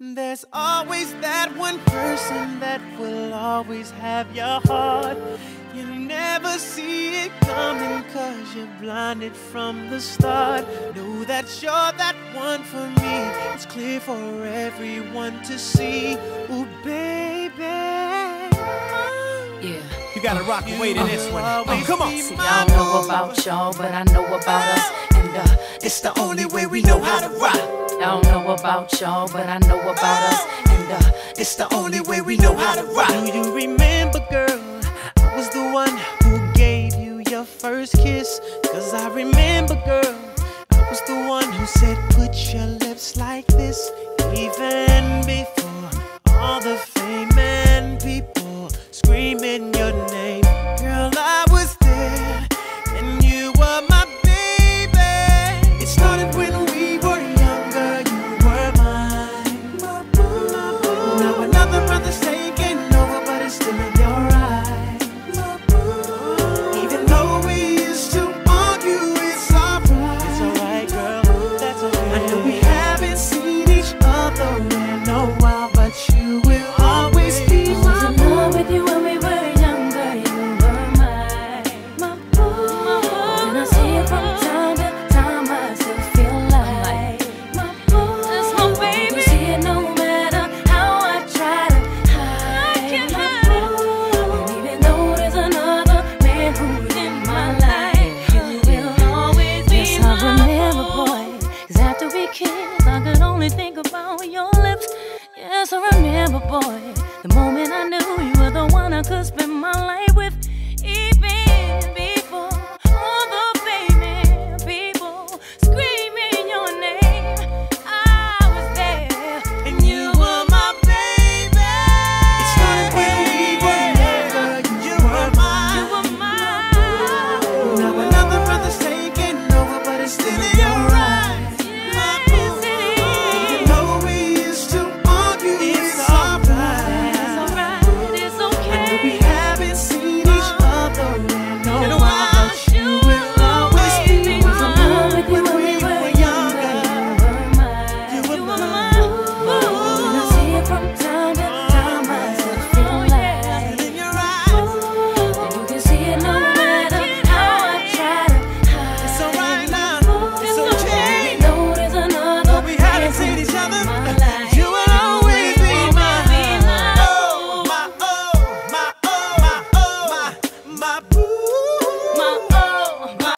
There's always that one person that will always have your heart. You never see it coming cause you're blinded from the start. Know that you're that one for me. It's clear for everyone to see. Ooh, baby. Yeah. You gotta rock and wait in this one. Oh, come on. See, I don't know about y'all, but I know about us. And uh, it's the only way we know how to rock. I don't know about y'all, but I know about us. And uh, it's the only way we know how to rock. Do you remember, girl? I was the one who gave you your first kiss. Cause I remember, girl. I was the one who said, put your I could only think about your lips. Yes, I remember, boy, the moment I.